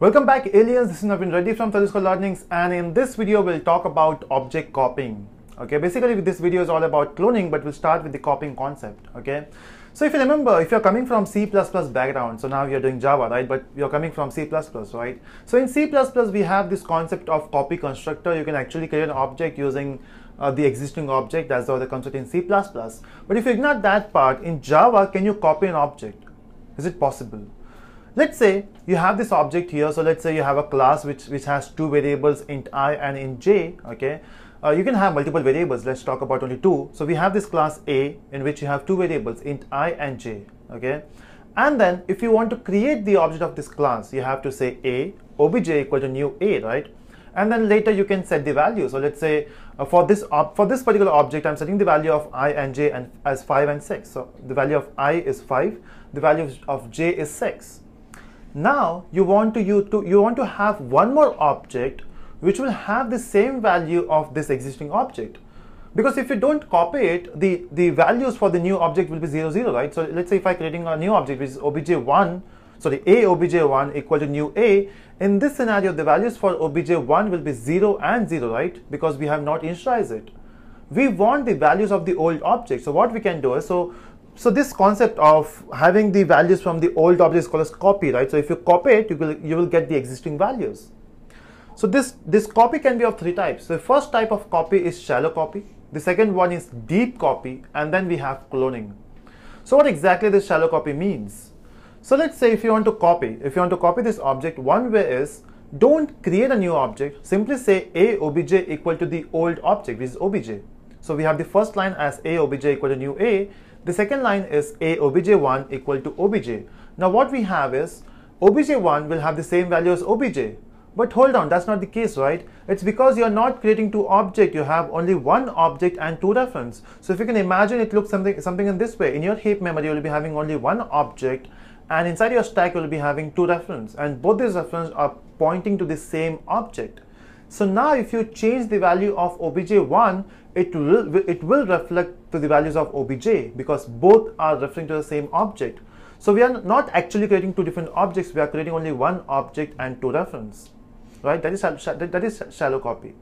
Welcome back aliens, this is Navin Reddy from Telusko Learnings and in this video we'll talk about object copying. Okay, basically this video is all about cloning but we'll start with the copying concept. Okay, so if you remember, if you're coming from C++ background, so now you're doing Java, right? But you're coming from C++, right? So in C++ we have this concept of copy constructor. You can actually create an object using uh, the existing object as though the concept in C++. But if you ignore that part, in Java, can you copy an object? Is it possible? Let's say you have this object here. So let's say you have a class which, which has two variables int i and int j, okay? Uh, you can have multiple variables. Let's talk about only two. So we have this class A in which you have two variables int i and j, okay? And then if you want to create the object of this class, you have to say A, obj equal to new A, right? And then later you can set the value. So let's say uh, for this for this particular object, I'm setting the value of i and j and as 5 and 6. So the value of i is 5, the value of j is 6. Now you want to you to you want to have one more object which will have the same value of this existing object. Because if you don't copy it, the, the values for the new object will be 0, 0, right? So let's say if I'm creating a new object which is obj1, sorry, a obj1 equal to new a, in this scenario, the values for obj1 will be 0 and 0, right? Because we have not initialized it. We want the values of the old object. So what we can do is, so so this concept of having the values from the old object is called as copy, right? So if you copy it, you will, you will get the existing values. So this, this copy can be of three types. The first type of copy is shallow copy. The second one is deep copy. And then we have cloning. So what exactly this shallow copy means? So let's say if you want to copy, if you want to copy this object, one way is don't create a new object. Simply say a obj equal to the old object, which is obj. So we have the first line as a obj equal to new a the second line is a obj1 equal to obj. Now what we have is obj1 will have the same value as obj. But hold on, that's not the case, right? It's because you're not creating two objects, you have only one object and two reference. So if you can imagine it looks something, something in this way, in your heap memory you'll be having only one object and inside your stack you'll be having two reference and both these reference are pointing to the same object. So now if you change the value of obj1, it will, it will reflect to the values of obj because both are referring to the same object. So we are not actually creating two different objects, we are creating only one object and two reference, right? That is, that is shallow copy.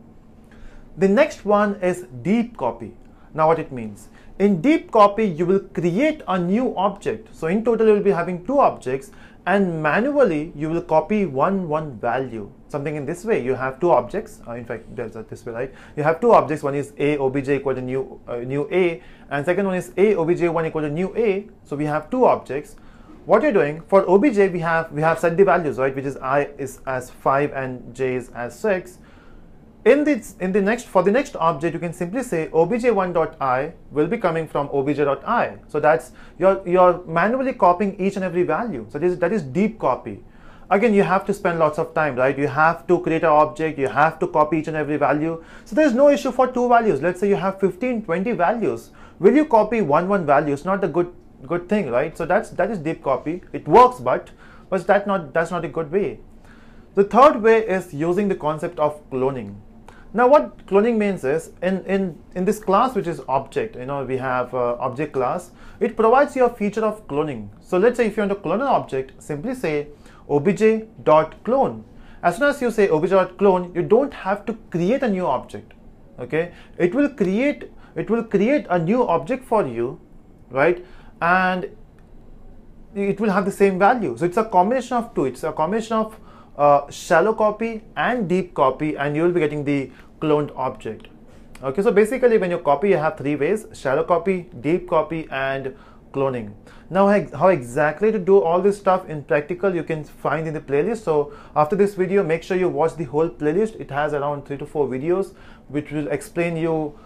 The next one is deep copy. Now what it means? In deep copy, you will create a new object. So in total, you will be having two objects and manually you will copy one one value. Something in this way you have two objects. Uh, in fact there's a, this way right? You have two objects. One is a obj equal to new uh, new a. And second one is a obj1 equal to new a. So we have two objects. What you're doing for obj we have we have set the values right? Which is i is as 5 and j is as 6 in this, in the next, for the next object, you can simply say obj1.i will be coming from obj.i. So that's, you're, you're manually copying each and every value. So this, that is deep copy. Again, you have to spend lots of time, right? You have to create an object, you have to copy each and every value. So there's no issue for two values. Let's say you have 15, 20 values. Will you copy one, one value? It's not a good, good thing, right? So that's, that is deep copy. It works, but, but that not, that's not a good way. The third way is using the concept of cloning. Now what cloning means is in, in, in this class which is object, you know, we have uh, object class, it provides you a feature of cloning. So let's say if you want to clone an object, simply say obj.clone. As soon as you say obj.clone, you don't have to create a new object. Okay, it will create it will create a new object for you, right? And it will have the same value. So it's a combination of two. It's a combination of uh, shallow copy and deep copy and you will be getting the cloned object. Okay, so basically when you copy, you have three ways, shallow copy, deep copy and cloning. Now how exactly to do all this stuff in practical you can find in the playlist. So after this video, make sure you watch the whole playlist. It has around three to four videos which will explain you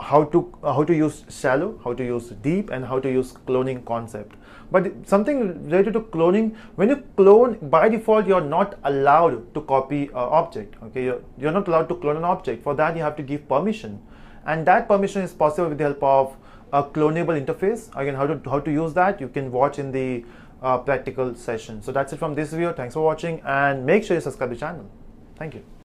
how to how to use shallow, how to use deep, and how to use cloning concept. But something related to cloning, when you clone, by default, you're not allowed to copy object. Okay, you're, you're not allowed to clone an object. For that, you have to give permission, and that permission is possible with the help of a Cloneable interface. Again, how to how to use that you can watch in the uh, practical session. So that's it from this video. Thanks for watching, and make sure you subscribe to the channel. Thank you.